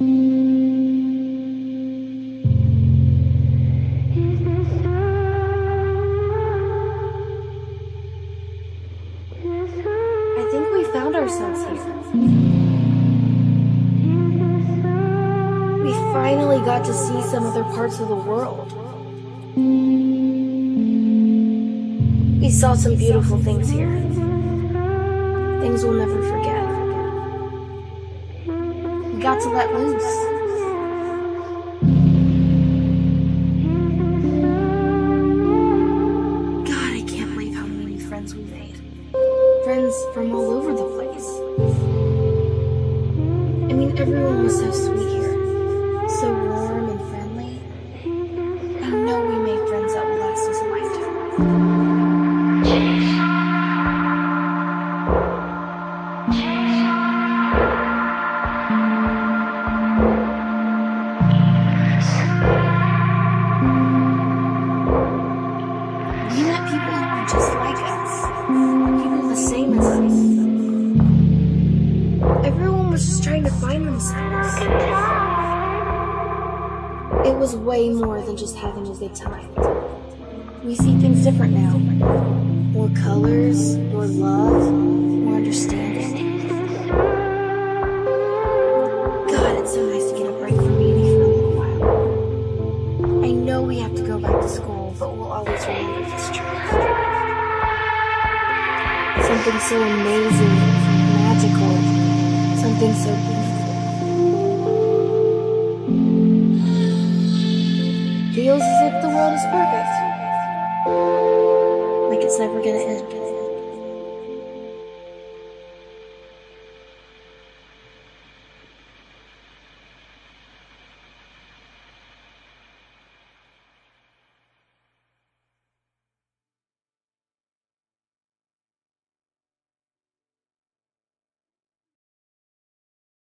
we finally got to see some other parts of the world. We saw some beautiful things here. Things we'll never forget. Got to let loose. God, I can't believe how many friends we made. Friends from all over the place. I mean, everyone was so sweet here. So warm and friendly. I know we made friends that will last us a lifetime. Was just trying to find themselves. It was way more than just having a good time. We see things different now. More colors, more love, more understanding. God, it's so nice to get a break from Edie for a little while. I know we have to go back to school, but we'll always remember this trip. Something so amazing, something so beautiful. Feels as if the world is perfect. Like it's never gonna end.